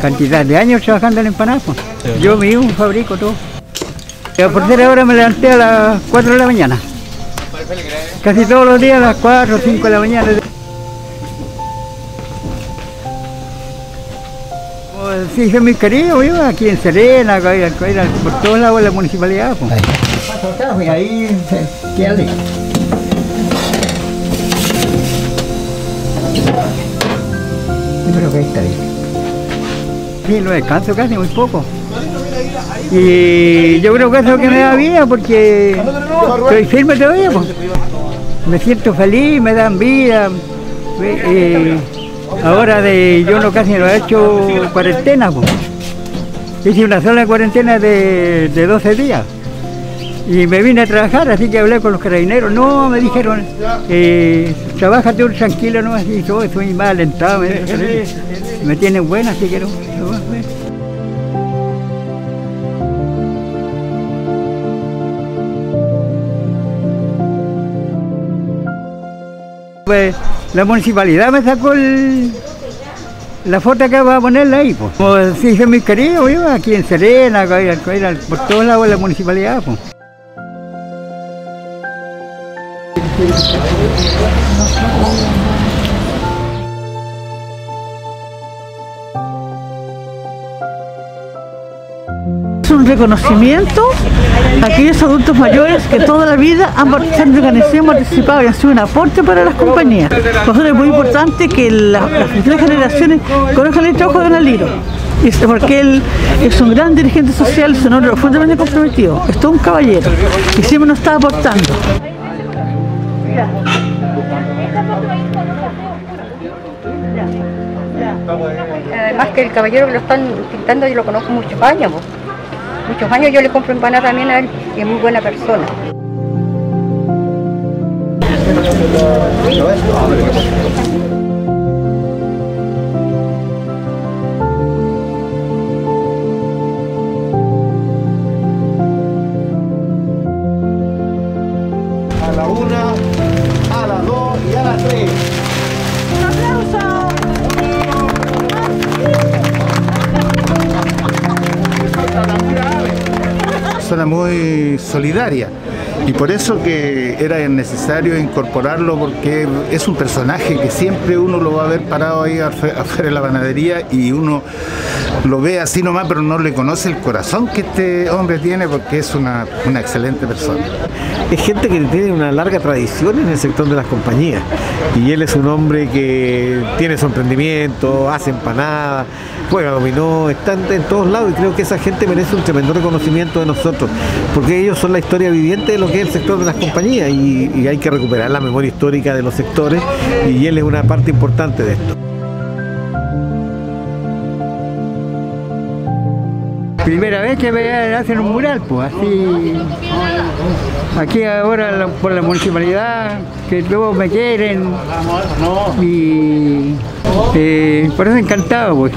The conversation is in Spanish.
Cantidad de años trabajando en empanadas. pues. Yo mismo fabrico todo. La portera ahora me levanté a las 4 de la mañana. Casi todos los días a las 4 o 5 de la mañana. Pues, Sí, son mis queridos, yo aquí en Serena, por todos lados de la municipalidad. Pues. Ahí ahí. Creo que ahí está bien. Sí, no descanso casi, muy poco. Y yo creo que eso es lo que me da vida porque estoy firme todavía. pues. Me siento feliz, me dan vida. Eh, ahora de yo no casi no he hecho cuarentena. pues. Hice una sola cuarentena de, de 12 días. Y me vine a trabajar, así que hablé con los carabineros. No, me dijeron, eh, trabaja tú tranquilo, no así todo, estoy más alentado. Me, me tienen buena, así que no. no, pues. La municipalidad me sacó la foto que va a ponerla ahí, pues. Como se hizo mis queridos, yo aquí en Serena, por todos lados la municipalidad, pues. Es un reconocimiento a aquellos adultos mayores que toda la vida han organizado, participado y han sido un aporte para las compañías. Por eso es muy importante que la- las futuras generaciones conozcan el trabajo de Don Aliro. Porque él es un gran dirigente social, es un hombre profundamente comprometido, es todo un caballero y siempre nos está aportando. Además que el caballero que lo están pintando yo lo conozco muchos años. Muchos años yo le compro empanada también a él y es muy buena persona. Persona muy solidaria y por eso que era necesario incorporarlo porque es un personaje que siempre uno lo va a ver parado ahí afu- afuera de la panadería y uno lo ve así nomás pero no le conoce el corazón que este hombre tiene porque es una, una excelente persona. es gente que tiene una larga tradición en el sector de las compañías y él es un hombre que tiene su emprendimiento, hace empanadas, juega dominó, está en, todos lados y creo que esa gente merece un tremendo reconocimiento de nosotros porque ellos son la historia viviente de lo que es el sector de las compañías y, hay que recuperar la memoria histórica de los sectores y él es una parte importante de esto. Primera vez que me hacen un mural, pues así. Aquí ahora por la municipalidad, que todos me quieren. Y eh, por encantado, pues.